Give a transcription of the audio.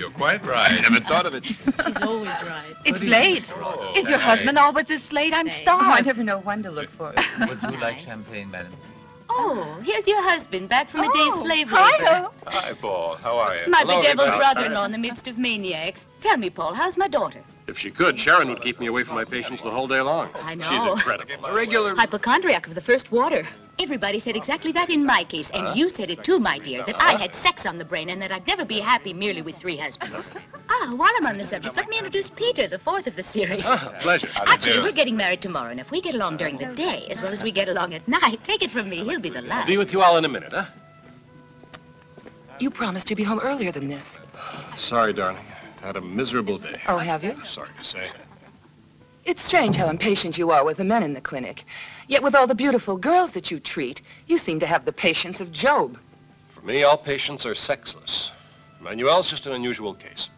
You're quite right. Never thought of it. She's always right. It's late. Oh, Is your nice. husband always this late? I'm Hey. starved. Oh, I never know when to look for it. Would you like champagne, madam? Oh, here's your husband back from a day's Oh, slave hi, labor. Ho. Hi, Paul. How are you? My Hello, bedeviled brother-in-law in the midst of maniacs. Tell me, Paul, how's my daughter? If she could, Sharon would keep me away from my patients the whole day long. I know. She's incredible. A regular. Hypochondriac of the first water. Everybody said exactly that in my case, and you said it too, my dear, that I had sex on the brain and that I'd never be happy merely with three husbands. Ah, while I'm on the subject, let me introduce Peter, the fourth of the series. Ah, pleasure. Actually, we're getting married tomorrow, and if we get along during the day as well as we get along at night, take it from me, he'll be the I'll last. be with you all in a minute, huh? You promised you'd be home earlier than this. Sorry, darling. Had a miserable day. Oh, have you? Sorry to say. It's strange how impatient you are with the men in the clinic. Yet with all the beautiful girls that you treat, you seem to have the patience of Job. For me, all patients are sexless. Emanuelle's just an unusual case.